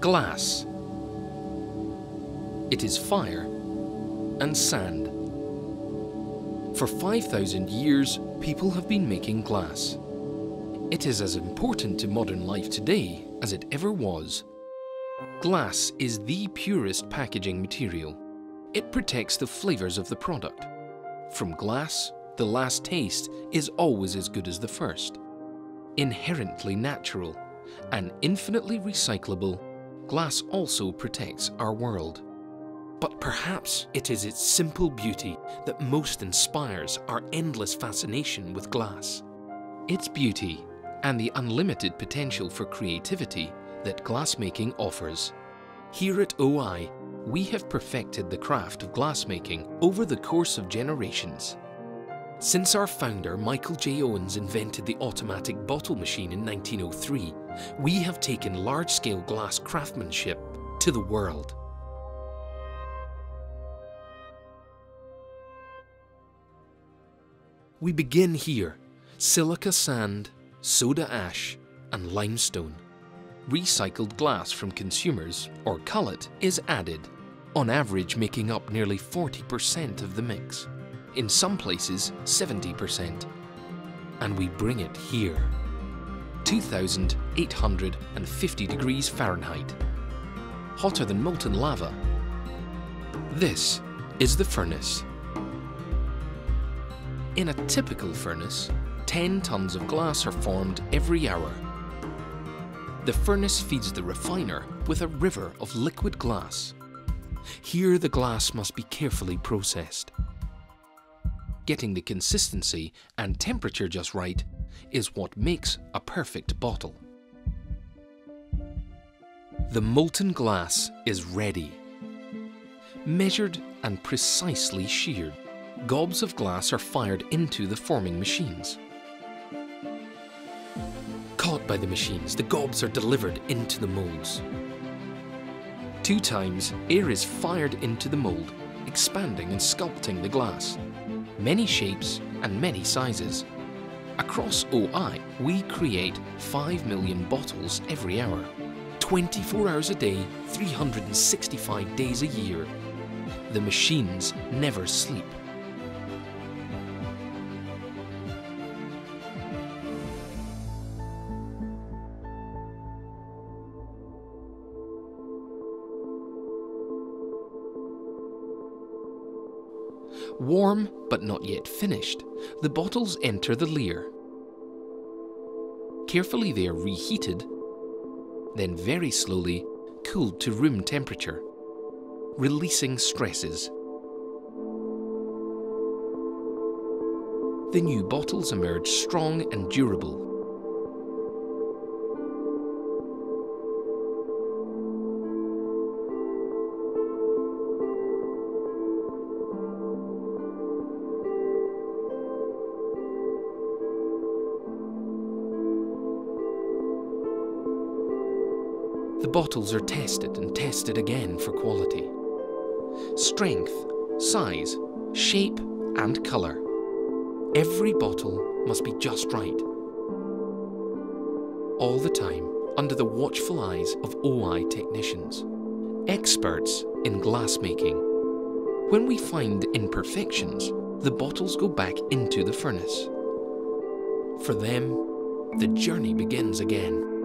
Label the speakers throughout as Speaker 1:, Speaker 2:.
Speaker 1: Glass. It is fire and sand. For 5,000 years, people have been making glass. It is as important to modern life today as it ever was. Glass is the purest packaging material. It protects the flavours of the product. From glass, the last taste is always as good as the first. Inherently natural and infinitely recyclable, glass also protects our world. But perhaps it is its simple beauty that most inspires our endless fascination with glass. Its beauty and the unlimited potential for creativity that glassmaking offers. Here at OI, we have perfected the craft of glassmaking over the course of generations. Since our founder Michael J. Owens invented the automatic bottle machine in 1903, we have taken large-scale glass craftsmanship to the world. We begin here, silica sand, soda ash and limestone. Recycled glass from consumers, or cullet, is added, on average making up nearly 40% of the mix. In some places, 70%. And we bring it here. 2,850 degrees Fahrenheit. Hotter than molten lava. This is the furnace. In a typical furnace, 10 tons of glass are formed every hour. The furnace feeds the refiner with a river of liquid glass. Here the glass must be carefully processed. Getting the consistency and temperature just right is what makes a perfect bottle. The molten glass is ready. Measured and precisely sheared gobs of glass are fired into the forming machines. Caught by the machines, the gobs are delivered into the moulds. Two times, air is fired into the mould, expanding and sculpting the glass. Many shapes and many sizes. Across OI, we create 5 million bottles every hour. 24 hours a day, 365 days a year. The machines never sleep. Warm, but not yet finished, the bottles enter the lehr. Carefully they are reheated, then very slowly cooled to room temperature, releasing stresses. The new bottles emerge strong and durable, The bottles are tested and tested again for quality. Strength, size, shape and colour. Every bottle must be just right. All the time under the watchful eyes of OI technicians, experts in glassmaking. When we find imperfections, the bottles go back into the furnace. For them, the journey begins again.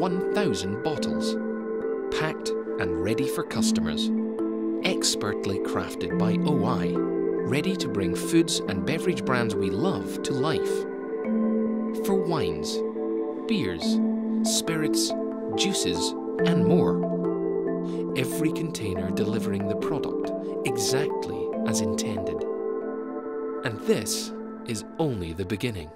Speaker 1: 1,000 bottles, packed and ready for customers, expertly crafted by OI, ready to bring foods and beverage brands we love to life. For wines, beers, spirits, juices and more. Every container delivering the product exactly as intended. And this is only the beginning.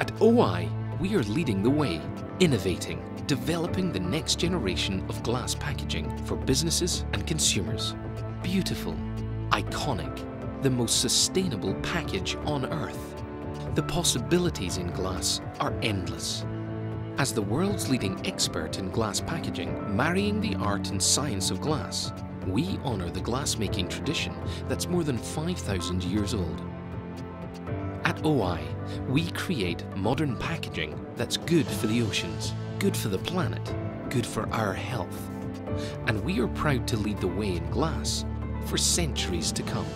Speaker 1: At OI, we are leading the way, innovating, developing the next generation of glass packaging for businesses and consumers. Beautiful, iconic, the most sustainable package on earth. The possibilities in glass are endless. As the world's leading expert in glass packaging, marrying the art and science of glass, we honour the glassmaking tradition that's more than 5,000 years old. At At OI, we create modern packaging that's good for the oceans, good for the planet, good for our health. And we are proud to lead the way in glass for centuries to come.